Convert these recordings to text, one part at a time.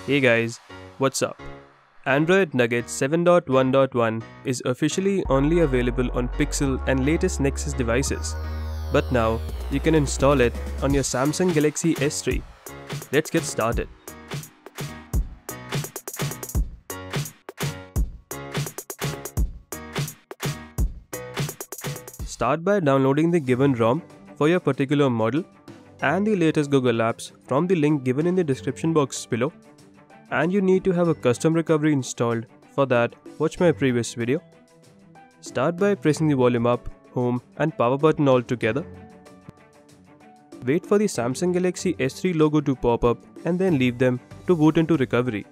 Hey guys, what's up? Android Nougat 7.1.1 is officially only available on Pixel and latest Nexus devices. But now, you can install it on your Samsung Galaxy S3. Let's get started. Start by downloading the given ROM for your particular model and the latest Google Apps from the link given in the description box below. And you need to have a custom recovery installed. For that, watch my previous video. Start by pressing the volume up, home and power button all together. Wait for the Samsung Galaxy S3 logo to pop up and then leave them to boot into recovery.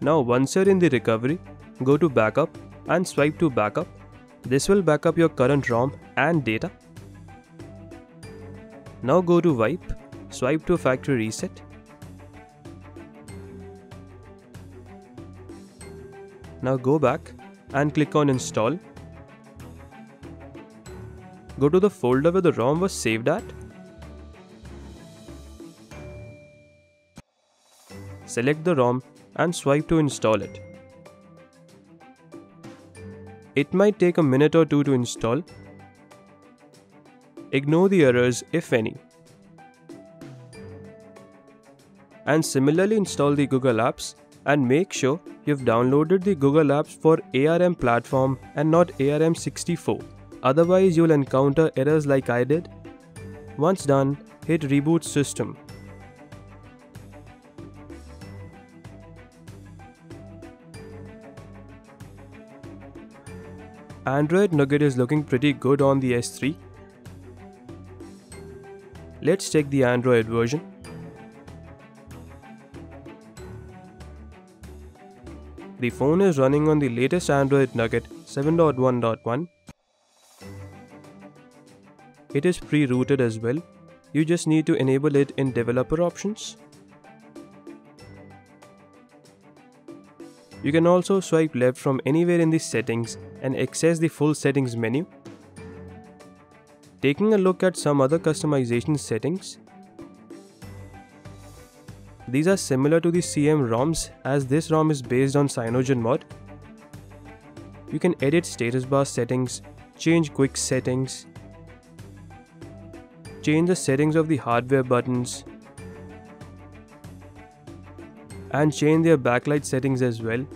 Now once you're in the recovery, go to backup and swipe to backup. This will back up your current ROM and data. Now go to wipe, swipe to factory reset. Now go back and click on install. Go to the folder where the ROM was saved at. Select the ROM and swipe to install it. It might take a minute or two to install Ignore the errors if any. And similarly install the Google Apps and make sure you've downloaded the Google Apps for ARM platform and not ARM64. Otherwise you'll encounter errors like I did. Once done, hit reboot system. Android Nougat is looking pretty good on the S3 Let's check the Android version. The phone is running on the latest Android Nougat 7.1.1. It is pre-rooted as well. You just need to enable it in developer options. You can also swipe left from anywhere in the settings and access the full settings menu. Taking a look at some other customization settings. These are similar to the CM ROMs as this ROM is based on CyanogenMod. You can edit status bar settings, change quick settings, change the settings of the hardware buttons, and change their backlight settings as well.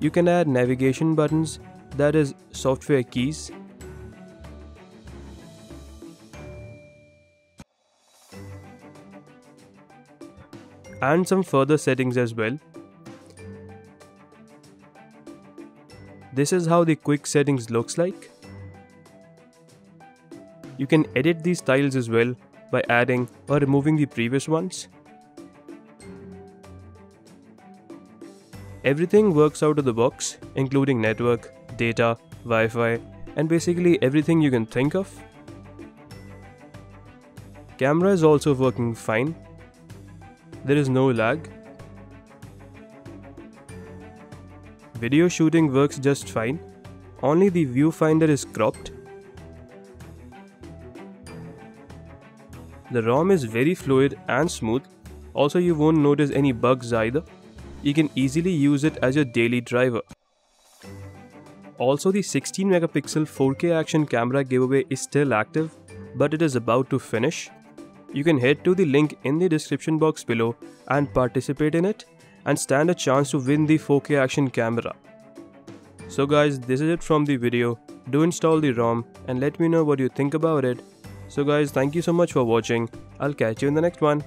You can add navigation buttons that is software keys and some further settings as well. This is how the quick settings looks like. You can edit these styles as well by adding or removing the previous ones. Everything works out of the box, including network, data, Wi-Fi, and basically everything you can think of. Camera is also working fine. There is no lag. Video shooting works just fine. Only the viewfinder is cropped. The ROM is very fluid and smooth. Also you won't notice any bugs either. You can easily use it as your daily driver. Also, the 16 megapixel 4K action camera giveaway is still active, but it is about to finish. You can head to the link in the description box below and participate in it and stand a chance to win the 4K action camera. So guys, this is it from the video. Do install the ROM and let me know what you think about it. So guys, thank you so much for watching. I'll catch you in the next one.